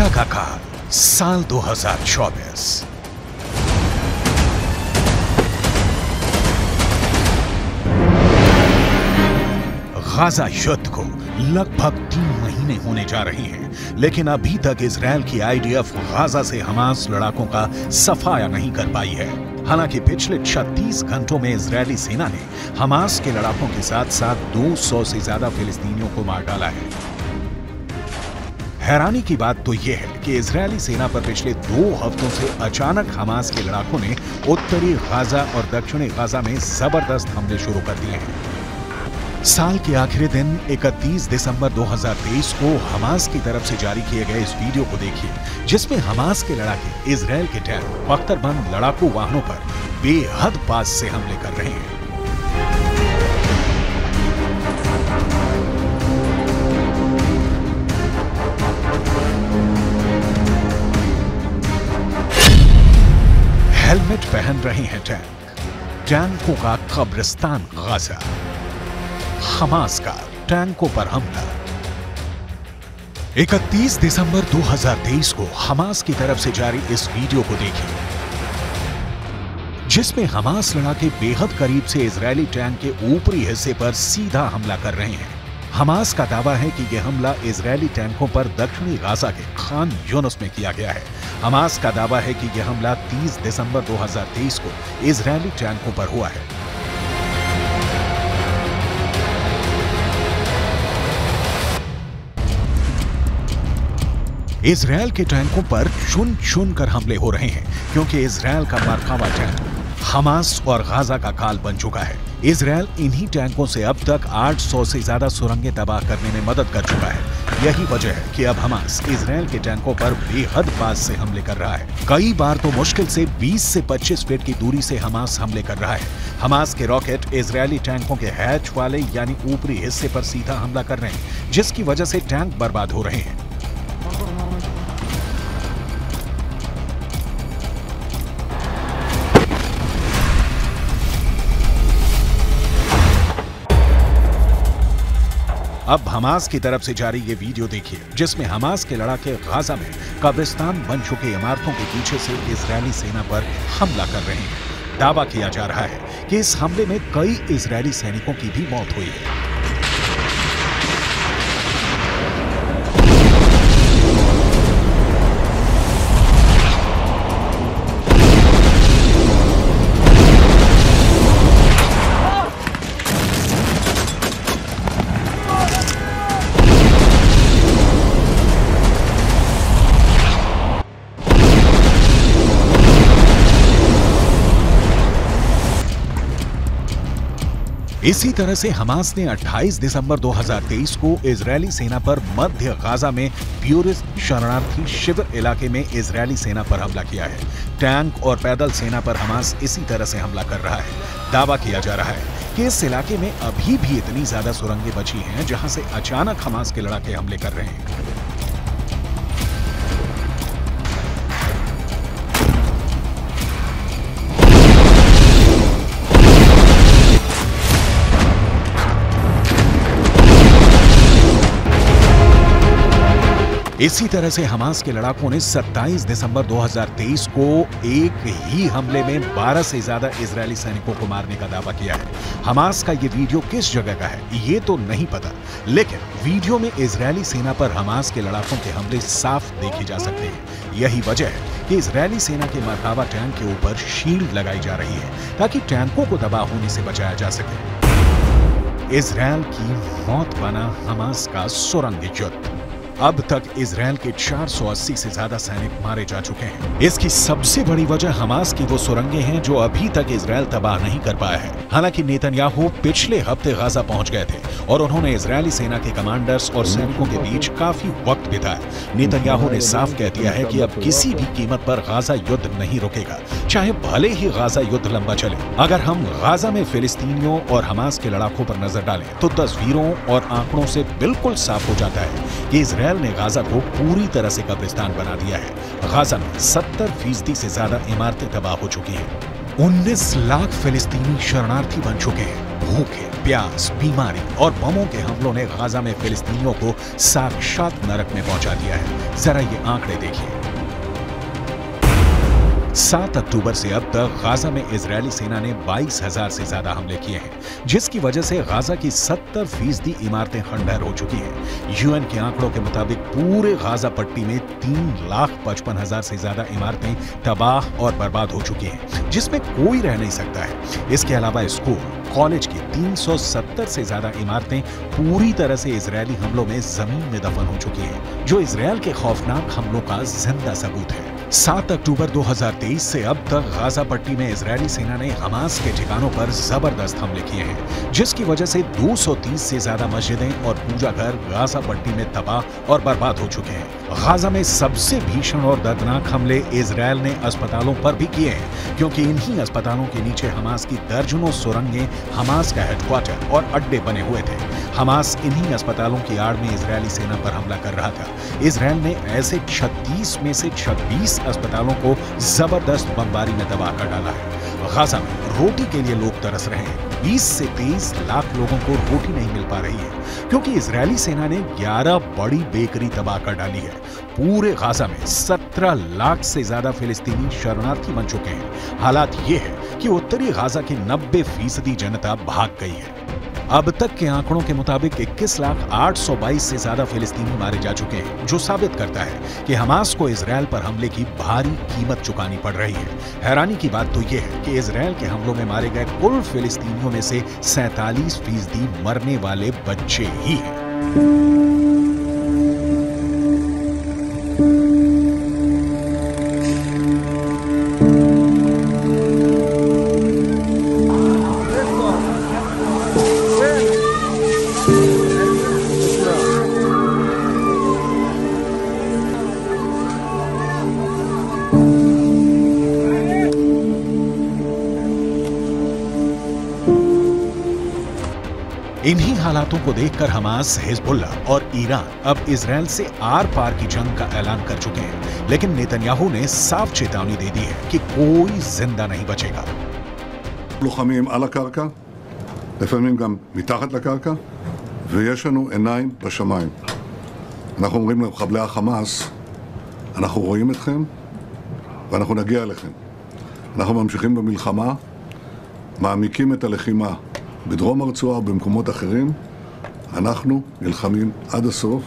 Gaza का काल साल 2024 गाजा युद्ध को लगभग तीन महीने होने जा रहे हैं, लेकिन अभी तक इसराइल की आईडीएफ गाजा से हमास लड़ाकों का सफाया नहीं कर पाई है। हालाँकि पिछले 36 घंटों में इजरायली सेना ने हमास के लड़ाकों के साथ साथ 200 से ज़्यादा फिलिस्तीनियों को मार डाला है। हैरानी की बात तो यह है कि इजरायली सेना पर पिछले दो हफ्तों से अचानक हमास के लड़ाकों ने उत्तरी गाजा और दक्षिणी गाजा में ज़बरदस्त हमले शुरू कर दिए हैं। साल के आखिरी दिन 31 दिसंबर 2023 को हमास की तरफ़ से जारी किए गए इस वीडियो को देखिए, जिसमें हमास के लड़ाके इसराइल के टैंक, बख्तरबंद लड़ाकू वाहनों पर बेहद पास से हमले कर रहे हैं। हेलमेट पहन रहे हैं टैंक। टैंकों का कब्रिस्तान गाजा। हमास का टैंकों पर हमला। 31 दिसंबर 2023 को हमास की तरफ़ से जारी इस वीडियो को देखिए जिसमें हमास लड़ाके बेहद करीब से इजरायली टैंक के ऊपरी हिस्से पर सीधा हमला कर रहे हैं। हमास का दावा है कि यह हमला इजरायली टैंकों पर दक्षिणी गाजा के खान यूनुस में किया गया है। हमास का दावा है कि यह हमला 30 दिसंबर 2023 को इजरायली टैंकों पर हुआ है। इसराइल के टैंकों पर चुन चुन कर हमले हो रहे हैं, क्योंकि इसराइल का मरकावा टैंक हमास और गाजा का काल बन चुका है। इसराइल इन्हीं टैंकों से अब तक 800 से ज़्यादा सुरंगें तबाह करने में मदद कर चुका है। यही वजह है कि अब हमास इसराइल के टैंकों पर बेहद पास से हमले कर रहा है। कई बार तो मुश्किल से 20 से 25 फीट की दूरी से हमास हमले कर रहा है। हमास के रॉकेट इसराइली टैंकों के हैच वाले, यानी ऊपरी हिस्से पर सीधा हमला कर रहे हैं, जिसकी वजह से टैंक बर्बाद हो रहे हैं। अब हमास की तरफ़ से जारी ये वीडियो देखिए, जिसमें हमास के लड़ाके गाजा में कब्रिस्तान बन चुके इमारतों के पीछे से इसराइली सेना पर हमला कर रहे हैं। दावा किया जा रहा है कि इस हमले में कई इसराइली सैनिकों की भी मौत हुई है। इसी तरह से हमास ने 28 दिसंबर 2023 को इजरायली सेना पर मध्य गाजा में ब्यूरिस शरणार्थी शिविर इलाके में इजरायली सेना पर हमला किया है। टैंक और पैदल सेना पर हमास इसी तरह से हमला कर रहा है। दावा किया जा रहा है कि इस इलाके में अभी भी इतनी ज़्यादा सुरंगें बची हैं जहाँ से अचानक हमास के लड़ाके हमले कर रहे हैं। इसी तरह से हमास के लड़ाकों ने 27 दिसंबर 2023 को एक ही हमले में 12 से ज़्यादा इजरायली सैनिकों को मारने का दावा किया है। हमास का ये वीडियो किस जगह का है, ये तो नहीं पता, लेकिन वीडियो में इजरायली सेना पर हमास के लड़ाकों के हमले साफ़ देखे जा सकते हैं। यही वजह है कि इजरायली सेना के मरकावा टैंक के ऊपर शील्ड लगाई जा रही है, ताकि टैंकों को तबाह होने से बचाया जा सके। इसराइल की मौत बना हमास का सुरंग युद्ध। अब तक इसराइल के 480 से ज़्यादा सैनिक मारे जा चुके हैं। इसकी सबसे बड़ी वजह हमास की वो सुरंगें हैं जो अभी तक इसराइल तबाह नहीं कर पाया है। हालाँकि नेतन्याहू पिछले हफ़्ते गाजा पहुँच गए थे और उन्होंने इसराइली सेना के कमांडर्स और सैनिकों के बीच काफ़ी वक्त बिताया। नेतन्याहू ने साफ़ कह दिया है कि अब किसी भी कीमत पर गाजा युद्ध नहीं रुकेगा, चाहे भले ही गाजा युद्ध लंबा चले। अगर हम गाजा में फिलिस्तीनियों और हमास के लड़ाकों पर नज़र डालें तो तस्वीरों और आंकड़ों से बिल्कुल साफ़ हो जाता है कि इसराइल इसराइल ने गाजा को पूरी तरह से कब्रिस्तान बना दिया है। गाजा में 70 फ़ीसदी से ज़्यादा इमारतें तबाह हो चुकी हैं। 19 लाख फिलिस्तीनी शरणार्थी बन चुके हैं। भूखे, प्यास, बीमारी और बमों के हमलों ने गाजा में फिलिस्तीनियों को साक्षात नरक में पहुँचा दिया है। जरा ये आंकड़े देखिए। सात अक्टूबर से अब तक गाजा में इजरायली सेना ने बाईस हज़ार से ज़्यादा हमले किए हैं, जिसकी वजह से गाजा की सत्तर फ़ीसदी इमारतें खंडहर हो चुकी हैं। यूएन के आंकड़ों के मुताबिक पूरे गाजा पट्टी में तीन लाख पचपन हज़ार से ज़्यादा इमारतें तबाह और बर्बाद हो चुकी हैं, जिसमें कोई रह नहीं सकता है। इसके अलावा स्कूल, कॉलेज की 370 से ज़्यादा इमारतें पूरी तरह से इसराइली हमलों में ज़मीन में दफन हो चुकी हैं, जो इसराइल के खौफनाक हमलों का ज़िंदा सबूत है। 7 अक्टूबर 2023 से अब तक गाजा पट्टी में इजरायली सेना ने हमास के ठिकानों पर ज़बरदस्त हमले किए हैं, जिसकी वजह से 230 से ज़्यादा मस्जिदें और पूजा घर गाजा पट्टी में तबाह और बर्बाद हो चुके हैं। गाजा में सबसे भीषण और दर्दनाक हमले इसराइल ने अस्पतालों पर भी किए हैं, क्योंकि इन्हीं अस्पतालों के नीचे हमास की दर्जनों सुरंगें हमास का हेडक्वार्टर और अड्डे बने हुए थे। हमास इन्हीं अस्पतालों की आड़ में इजरायली सेना पर हमला कर रहा था। इसराइल ने ऐसे 36 में से 26 अस्पतालों को ज़बरदस्त बमबारी में तबाह कर डाला है। गाजा में रोटी के लिए लोग तरस रहे हैं। 20 से 23 लाख लोगों को रोटी नहीं मिल पा रही है, क्योंकि इजरायली सेना ने 11 बड़ी बेकरी तबाह कर डाली है। पूरे गाजा में 17 लाख से ज़्यादा फिलिस्तीनी शरणार्थी बन चुके हैं। हालात ये है कि उत्तरी गाजा की 90 फ़ीसदी जनता भाग गई है। अब तक के आंकड़ों के मुताबिक 21 लाख 822 से ज़्यादा फिलिस्तीनी मारे जा चुके हैं, जो साबित करता है कि हमास को इसराइल पर हमले की भारी कीमत चुकानी पड़ रही है। हैरानी की बात तो यह है कि इसराइल के हमलों में मारे गए कुल फिलिस्तीनियों में से सैतालीस फ़ीसदी मरने वाले बच्चे ही हैं। इन्हीं हालातों को देखकर हमास हिजबुल्ला और ईरान अब इसराइल से आर पार की जंग का ऐलान कर चुके हैं लेकिन नेतन्याहू ने साफ चेतावनी दे दी है कि कोई जिंदा नहीं बचेगा לוחמים על הקרקע, לפעמים גם מתחת לקרקע, ויש לנו עיניים בשמיים. אנחנו אומרים למחבלי החמאס, אנחנו רואים אתכם ואנחנו נגיע אליכם. אנחנו ממשיכים במלחמה, מעמיקים את הלחימה בדרום הרצועה ובמקומות אחרים. אנחנו נלחמים עד הסוף,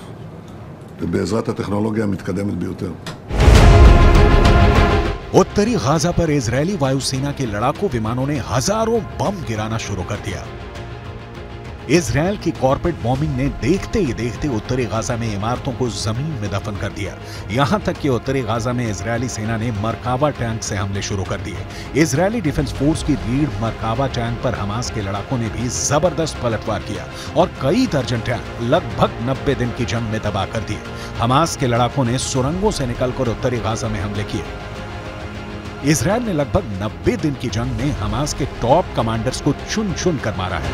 ובעזרת הטכנולוגיה המתקדמת ביותר. उत्तरी गाजा पर इजरायली वायुसेना के लड़ाकू विमानों ने हजारों बम गिराना शुरू कर दिया इसराइल की कॉर्पोरेट बॉम्बिंग ने देखते ही देखते उत्तरी गाजा में इमारतों को ज़मीन में दफन कर दिया। यहाँ तक कि उत्तरी गाजा में इजरायली सेना ने मरकाबा टैंक से हमले शुरू कर दिए। इजरायली डिफेंस फोर्स की रीढ़ मरकावा टैंक पर हमास के लड़ाकों ने भी ज़बरदस्त पलटवार किया और कई दर्जन टैंक लगभग 90 दिन की जंग में तबाह कर दिए। हमास के लड़ाकों ने सुरंगों से निकलकर उत्तरी गाजा में हमले किए। इसराइल ने लगभग 90 दिन की जंग में हमास के टॉप कमांडर्स को चुन चुन कर मारा है।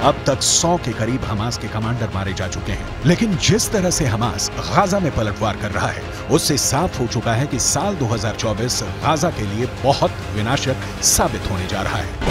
अब तक 100 के करीब हमास के कमांडर मारे जा चुके हैं। लेकिन जिस तरह से हमास गाजा में पलटवार कर रहा है, उससे साफ़ हो चुका है कि साल 2024 गाजा के लिए बहुत विनाशक साबित होने जा रहा है।